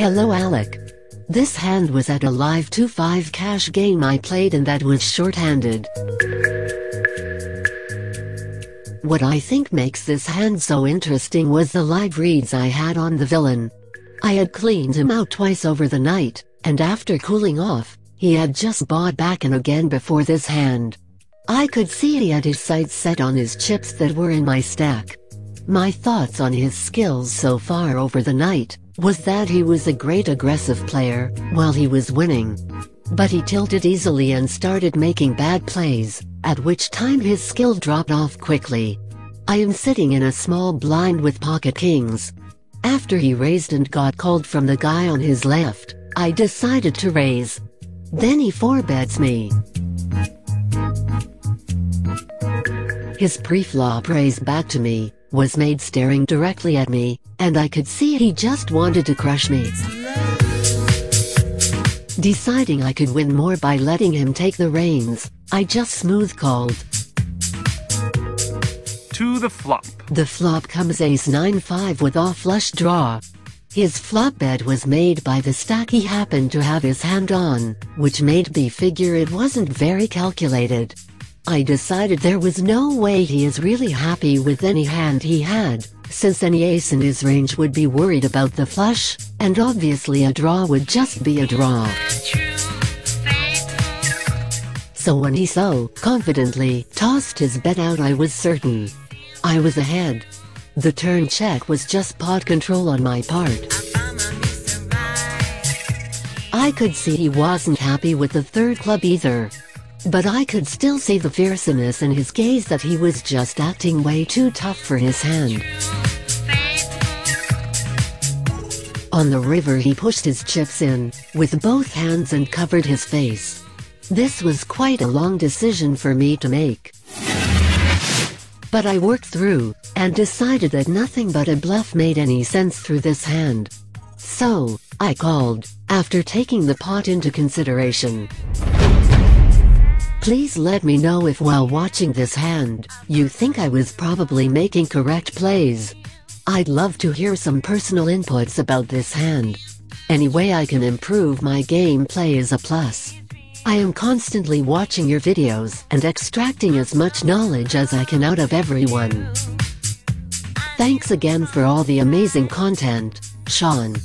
Hello Alec. This hand was at a live 2-5 cash game I played and that was short-handed. What I think makes this hand so interesting was the live reads I had on the villain. I had cleaned him out twice over the night, and after cooling off, he had just bought back in again before this hand. I could see he had his sights set on his chips that were in my stack. My thoughts on his skills so far over the night was that he was a great aggressive player while he was winning. But he tilted easily and started making bad plays, at which time his skill dropped off quickly. I am sitting in a small blind with pocket kings. After he raised and got called from the guy on his left, I decided to raise. Then he four-bets me. His pre-flop raise back to me, was made staring directly at me, and I could see he just wanted to crush me. Deciding I could win more by letting him take the reins, I just smooth called. To the flop. The flop comes ace 9-5 with off flush draw. His flop bet was made by the stack he happened to have his hand on, which made me figure it wasn't very calculated. I decided there was no way he is really happy with any hand he had, since any ace in his range would be worried about the flush, and obviously a draw would just be a draw. So when he so confidently tossed his bet out I was certain. I was ahead. The turn check was just pot control on my part. I could see he wasn't happy with the third club either. But I could still see the fierceness in his gaze that he was just acting way too tough for his hand. On the river he pushed his chips in, with both hands and covered his face. This was quite a long decision for me to make. But I worked through, and decided that nothing but a bluff made any sense through this hand. So, I called, after taking the pot into consideration. Please let me know if while watching this hand, you think I was probably making correct plays. I'd love to hear some personal inputs about this hand. Any way I can improve my gameplay is a plus. I am constantly watching your videos and extracting as much knowledge as I can out of everyone. Thanks again for all the amazing content, Sean.